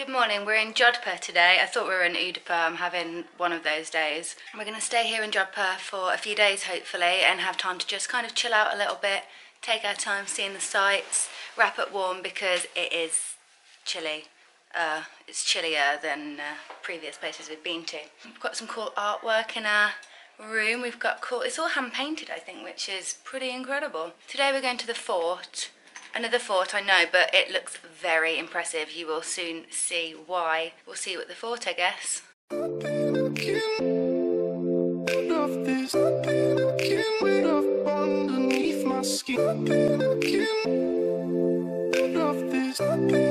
Good morning, we're in Jodhpur today. I thought we were in Udaipur, I'm having one of those days. We're going to stay here in Jodhpur for a few days hopefully and have time to just kind of chill out a little bit, take our time seeing the sights, wrap up warm because it is chilly. Uh, it's chillier than uh, previous places we've been to. We've got some cool artwork in our room. We've got cool, it's all hand painted I think, which is pretty incredible. Today we're going to the fort. Another fort, I know, but it looks very impressive. You will soon see why. We'll see you at the fort, I guess. I've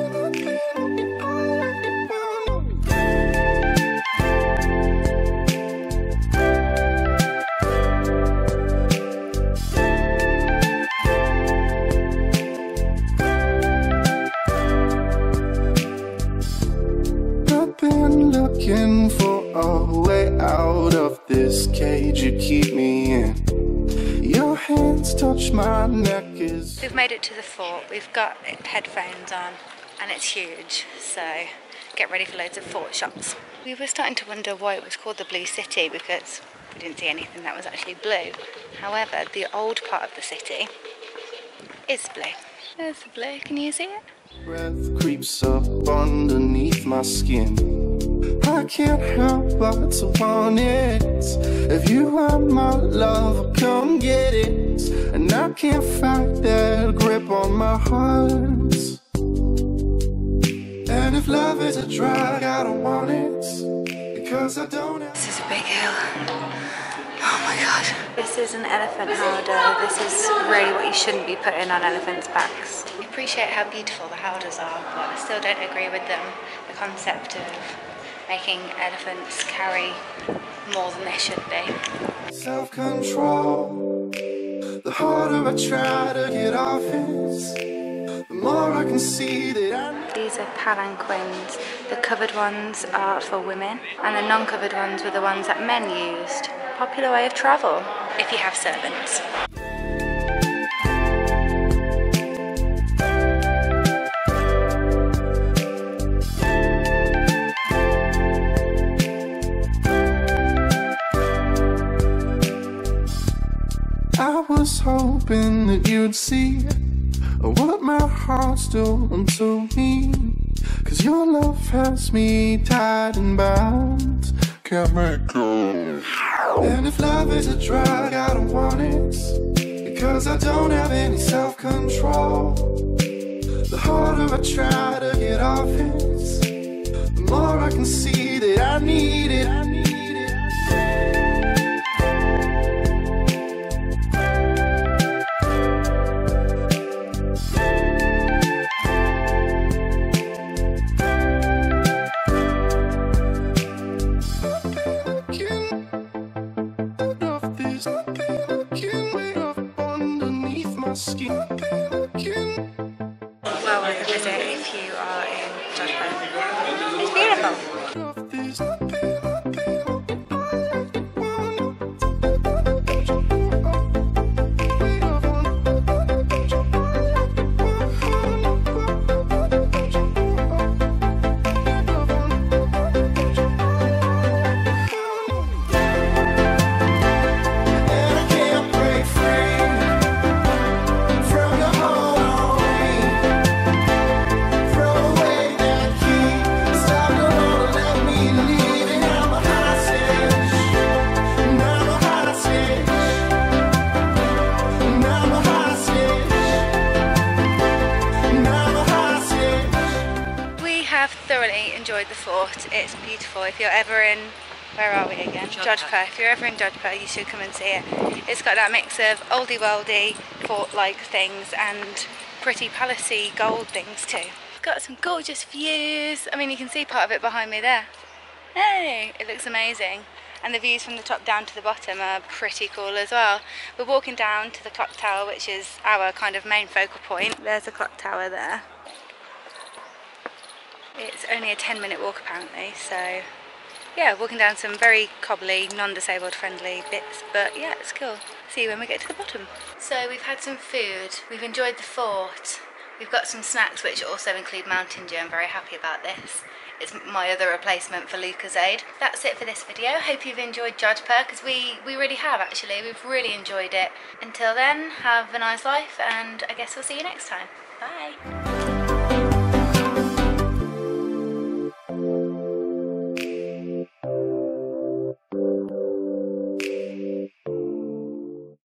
looking for a way out of this cage you keep me in. Your hands touch my neck as We've made it to the fort. We've got headphones on and it's huge, so get ready for loads of fort shots. We were starting to wonder why it was called the Blue City because we didn't see anything that was actually blue. However, the old part of the city is blue. There's the blue, can you see it? breath creeps up underneath my skin. I can't help but to want it. If you are my love, come get it. And I can't fight that grip on my heart. And if love is a drug, I don't want it. Because I don't have. This is a big hill. Oh my god. This is an elephant howdah. This is really what you shouldn't be putting on elephants' backs. I appreciate how beautiful the howdahs are, but I still don't agree with them. The concept of making elephants carry more than they should be. Self control. The harder I try to get off it, the more I can see that I. These are palanquins. The covered ones are for women, and the non covered ones were the ones that men used. Popular way of travel if you have servants. Hoping that you'd see what my heart's doing to me. Cause your love has me tied and bound. Can't let go. And if love is a drug, I don't want it. Because I don't have any self control. The harder I try to get off it, the more I can see that. I need Well thoroughly enjoyed the fort. It's beautiful. If you're ever in, where are we again? Jodhpur. If you're ever in Jodhpur, you should come and see it. It's got that mix of oldie worldy fort-like things and pretty palacey gold things too. It's got some gorgeous views. I mean, you can see part of it behind me there. Hey, it looks amazing. And the views from the top down to the bottom are pretty cool as well. We're walking down to the clock tower, which is our kind of main focal point. There's a clock tower there. It's only a 10 minute walk apparently, so yeah, walking down some very cobbly, non-disabled friendly bits, but yeah, it's cool. See you when we get to the bottom. So we've had some food, we've enjoyed the fort, We've got some snacks which also include Mountain Dew. I'm very happy about this. It's my other replacement for Lucozade. That's it for this video. Hope you've enjoyed Jodhpur because we, we really have actually. We've really enjoyed it. Until then, have a nice life and I guess we'll see you next time. Bye.